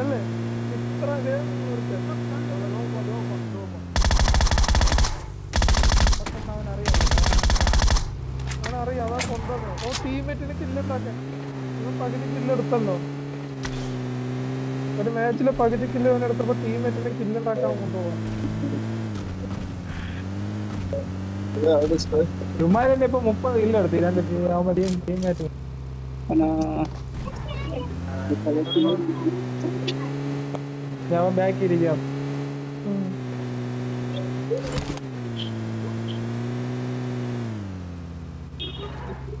അല്ലേ? ഇത്ര. അവനറിയാം, അതാ കൊണ്ടുവന്നത്. ഓ ടീമേറ്റിന് കില്ലുണ്ടാക്കാൻ പകുതി കില്ലെടുത്തല്ലോ ഒരു മാച്ചിൽ പകുതി കില്ല് അവൻ എടുത്തപ്പോ ടീമേറ്റിന് കില്ലുണ്ടാക്കാൻ കൊണ്ടുപോകാം ചുമ്മാതന്നെ ഇപ്പൊ മുപ്പത് കില്ലെടുത്ത് രണ്ട് അവൻ team Devam ben gireceğim.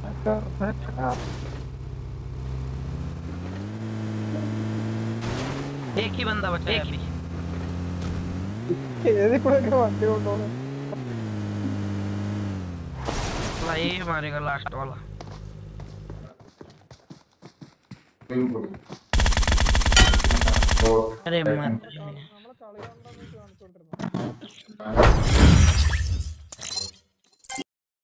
Back up, back up. एक ही बंदा बचा है अभी। ये देखो क्या बंदे उठो ला ये हमारे का लास्ट वाला। അതെ